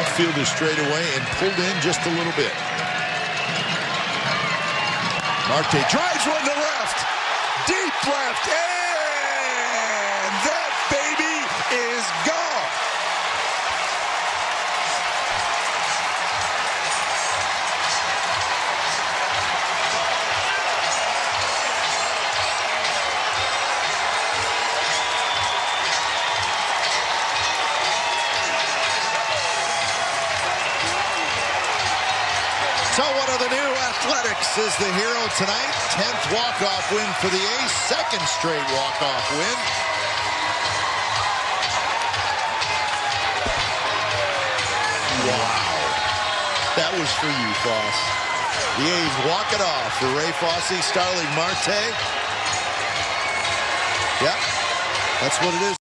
Outfielder straight away and pulled in just a little bit. Marte drives one to left. Deep left. So one of the new Athletics is the hero tonight. 10th walk-off win for the A's. Second straight walk-off win. Wow. That was for you, Foss. The A's walk it off for Ray Fosse, Starling Marte. Yep, that's what it is.